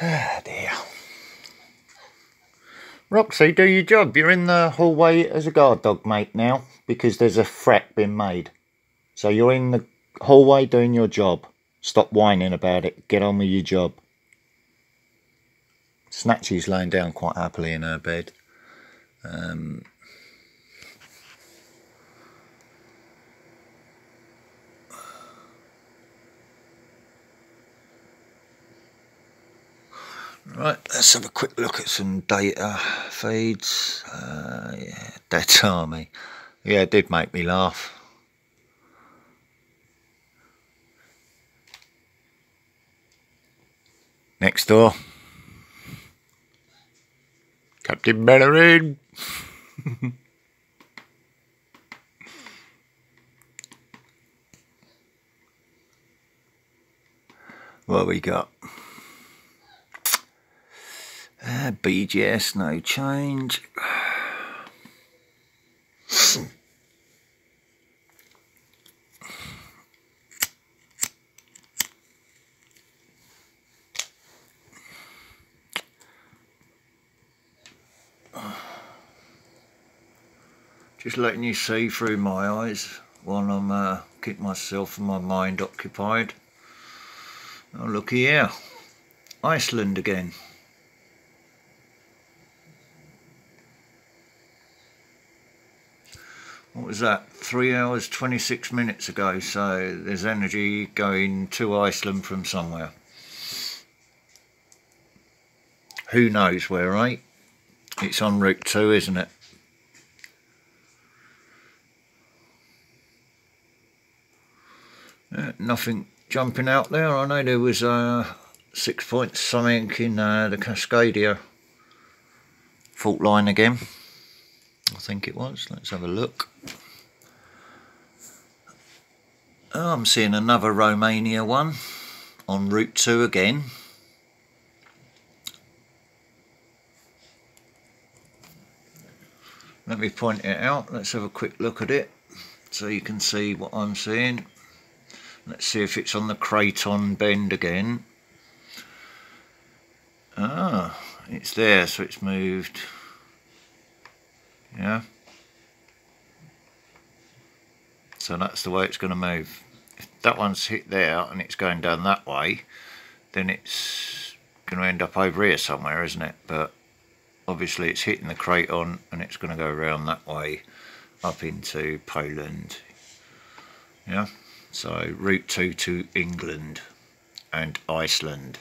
Ah dear. Roxy, do your job. You're in the hallway as a guard dog, mate, now, because there's a threat being made. So you're in the hallway doing your job. Stop whining about it. Get on with your job. Snatchy's laying down quite happily in her bed. Um, Right, let's have a quick look at some data feeds. Uh, yeah, Dad's Army. Yeah, it did make me laugh. Next door. Captain Bellerin. what we got? BGS, no change. Just letting you see through my eyes while I'm uh, keep myself and my mind occupied. Oh, look here, Iceland again. What was that three hours 26 minutes ago so there's energy going to Iceland from somewhere. Who knows where right? It's on route 2 isn't it? Uh, nothing jumping out there. I know there was uh, six points something in uh, the Cascadia fault line again I think it was. Let's have a look. Oh, I'm seeing another Romania one on Route 2 again. Let me point it out. Let's have a quick look at it so you can see what I'm seeing. Let's see if it's on the Creighton bend again. Ah, it's there, so it's moved yeah. So that's the way it's going to move. If that one's hit there and it's going down that way then it's going to end up over here somewhere isn't it? But obviously it's hitting the crate on and it's going to go around that way up into Poland. Yeah. So route 2 to England and Iceland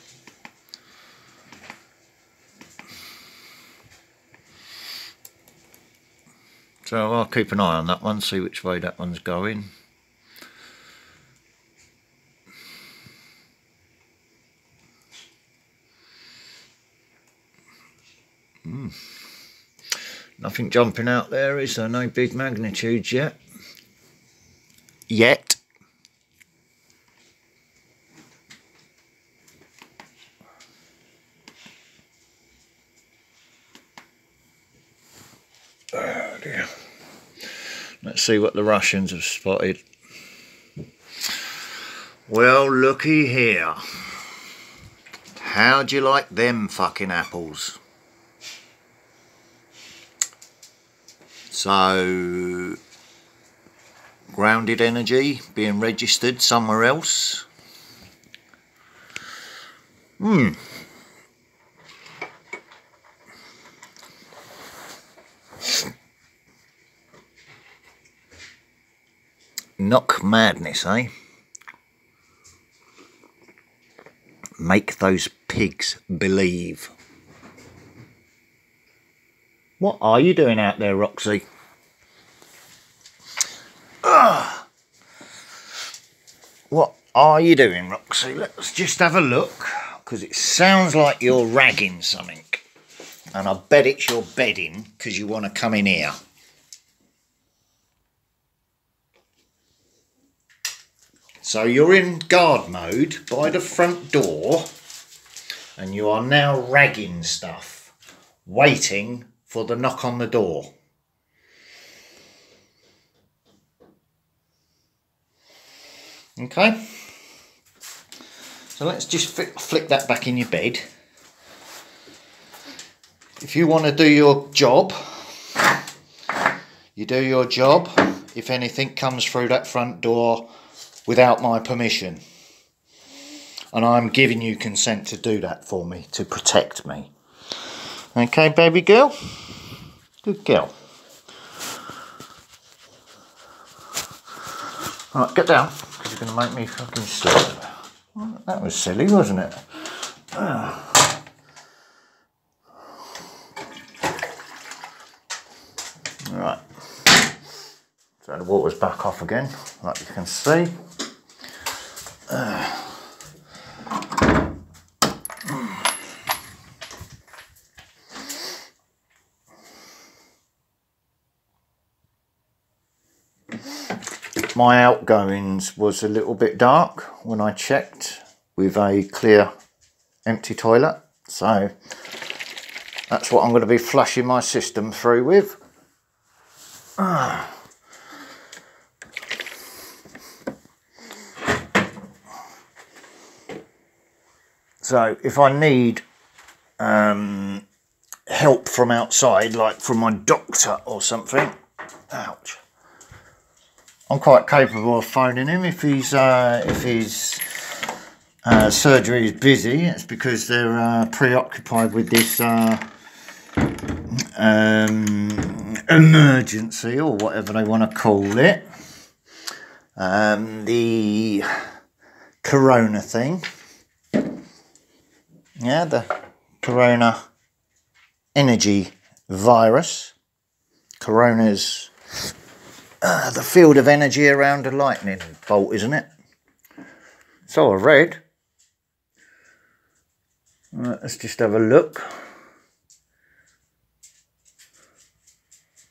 So I'll keep an eye on that one, see which way that one's going. Mm. Nothing jumping out there, is there? No big magnitudes yet. Yet. Let's see what the Russians have spotted. Well, looky here. How'd you like them fucking apples? So, grounded energy being registered somewhere else. Hmm. Knock madness, eh? Make those pigs believe. What are you doing out there, Roxy? Ugh. What are you doing, Roxy? Let's just have a look, because it sounds like you're ragging something. And I bet it's your bedding, because you want to come in here. So you're in guard mode by the front door and you are now ragging stuff, waiting for the knock on the door. Okay, so let's just flick that back in your bed. If you want to do your job, you do your job. If anything comes through that front door without my permission. And I'm giving you consent to do that for me, to protect me. Okay, baby girl? Good girl. Right, get down, because you're going to make me fucking sick. That was silly, wasn't it? Right. So the water's back off again, like you can see. my outgoings was a little bit dark when I checked with a clear empty toilet so that's what I'm going to be flushing my system through with ah. So if I need um, help from outside like from my doctor or something ouch I'm quite capable of phoning him if he's uh, if his uh, surgery is busy. It's because they're uh, preoccupied with this uh, um, emergency or whatever they want to call it. Um, the corona thing. Yeah, the corona energy virus. Corona's uh, the field of energy around a lightning bolt, isn't it? So I read. Right, let's just have a look.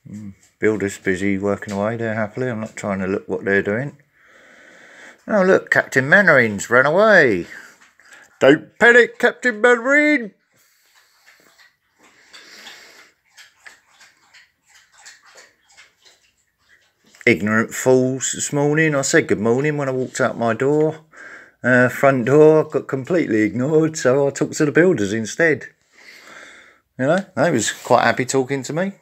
Mm, builder's busy working away there happily. I'm not trying to look what they're doing. Oh look, Captain Mainwaring's run away. Don't panic, Captain Mainwaring! ignorant fools this morning. I said good morning when I walked out my door. Uh, front door got completely ignored, so I talked to the builders instead. You know, they was quite happy talking to me.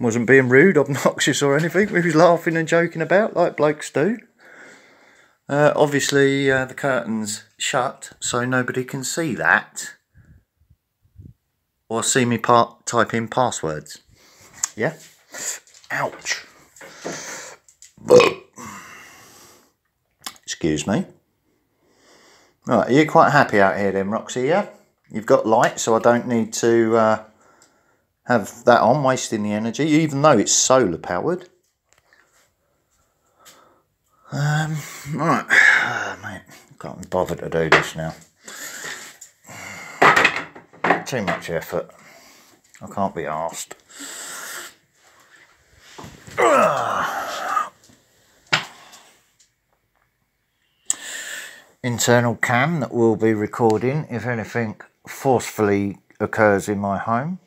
Wasn't being rude, obnoxious or anything. We was laughing and joking about like blokes do. Uh, obviously, uh, the curtain's shut, so nobody can see that. Or see me type in passwords. Yeah? Ouch. Excuse me. Right, are you quite happy out here then, Roxy, yeah? You've got light, so I don't need to uh, have that on, wasting the energy, even though it's solar powered. Um, right, can't be bothered to do this now. Too much effort. I can't be asked. internal cam that will be recording if anything forcefully occurs in my home.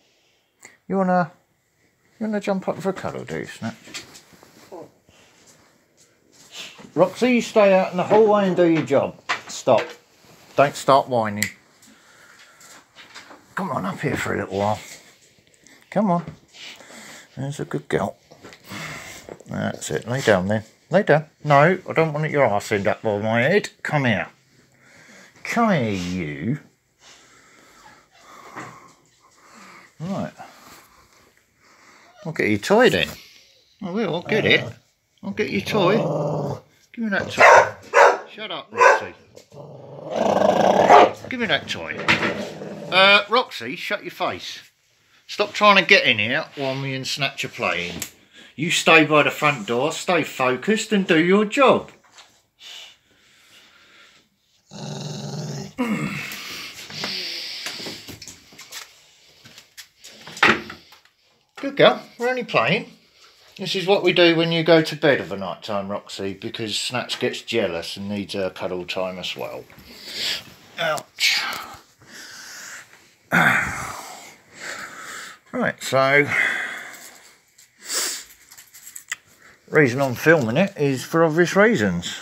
You wanna you wanna jump up for a cuddle, do you, Snatch? Roxy, you stay out in the hallway and do your job. Stop. Don't start whining. Come on up here for a little while. Come on. There's a good girl. That's it. Lay down then. Lay down. No, I don't want your ass end up by my head. Come here. Come here, you. Right. I'll get your toy then. I will, I'll get it. I'll get your toy. Give me that toy. Shut up, Roxy. Give me that toy. Uh, Roxy, shut your face. Stop trying to get in here while me and Snatch are playing. You stay by the front door, stay focused and do your job. Good girl, we're only playing. This is what we do when you go to bed of a night time, Roxy, because Snatch gets jealous and needs a cuddle time as well. Ouch. Right, so reason I'm filming it is for obvious reasons.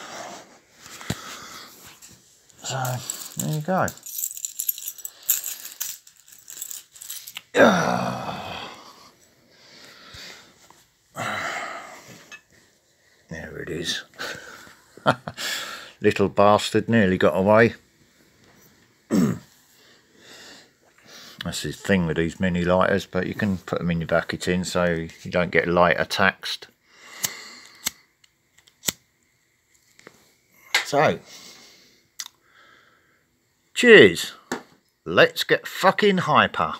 So, there you go. There ah. It is. Little bastard nearly got away. That's his thing with these mini lighters, but you can put them in your bucket in so you don't get lighter taxed. So, cheers. Let's get fucking hyper.